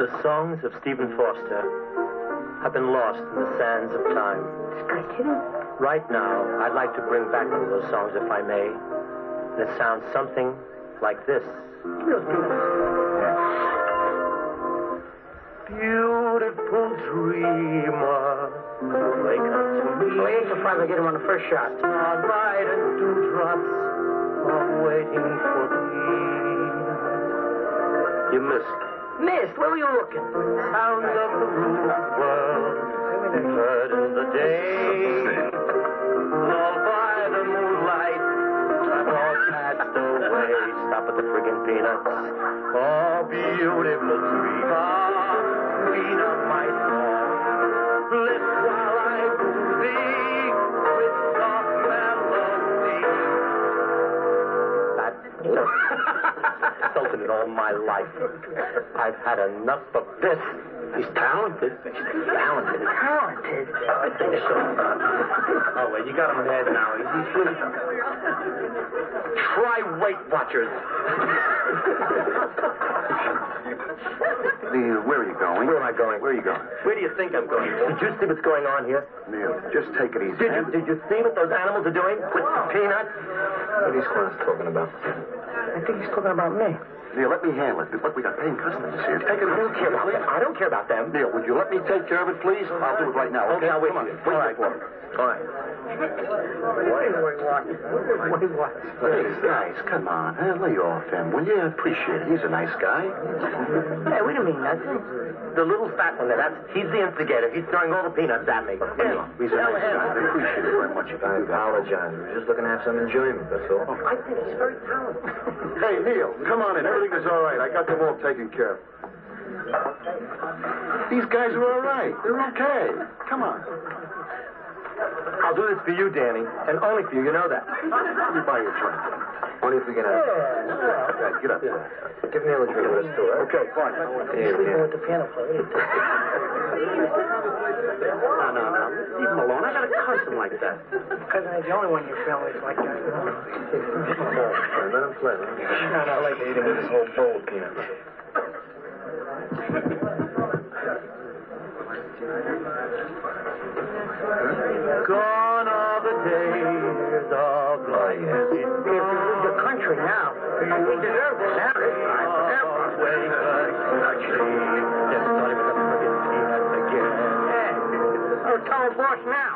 The songs of Stephen Foster have been lost in the sands of time. This guy kidding? Right now, I'd like to bring back one of those songs, if I may. And it sounds something like this. Beautiful dreamer, wake up to me. Oh, he far to get him on the first shot. Starlight and dewdrops are waiting for thee. You missed. Missed, where were you looking? Sound of the rude world heard in the day. By the moonlight, all passed away. Stop at the friggin' peanuts. Oh, beautiful dreamer, queen of my song. While I woo thee with soft melody. That insulted it all my life. I've had enough of this. He's talented. He's talented. Talented. I think so. Oh, well, you got him in head now. He's, he's really... Try Weight Watchers. Neil, where are you going? Where am I going? Where are you going? Where do you think I'm going? Did you see what's going on here? Neil, just take it easy. Did you, did you see what those animals are doing with the peanuts? What are these clowns talking about? I think he's talking about me. Neil, let me handle it. Look, we got paying customers here. Take it I don't care about them. I don't care about them. Neil, would you let me take care of it, please? I'll do it right now, okay? Okay, I'll wait Come for on. you. Wait All right. for me. All right. Wait, what? Hey, guys, come on. Huh? Lay off him, will you? I appreciate it. He's a nice guy. Hey, we didn't mean nothing. The little fat one there, that's, he's the instigator. He's throwing all the peanuts at me. Neil, he's a nice guy. I appreciate it very much if you apologize. We're just looking to have some enjoyment, that's all. I think he's very talented. Hey, Neil, come on in. Everything is all right. I got them all taken care of. These guys are all right. They're okay. Come on. I'll do this for you, Danny, and only for you. You know that. Let me buy you a drink. Only if we can have. Yeah, get up there. Give Neil a drink with us, too, all right? Okay, fine. Here, Sleeping here. with the piano player. What do you think? No, no, no. Leave him alone. Like that. Because I'm the only one in your family is like that. Let him play. Let him play. No, no, like Eating with this whole bowl of peanuts. Gone are the days of life. the country now. We deserve this Saturday. They're starting with the again. Hey, tell the boss now.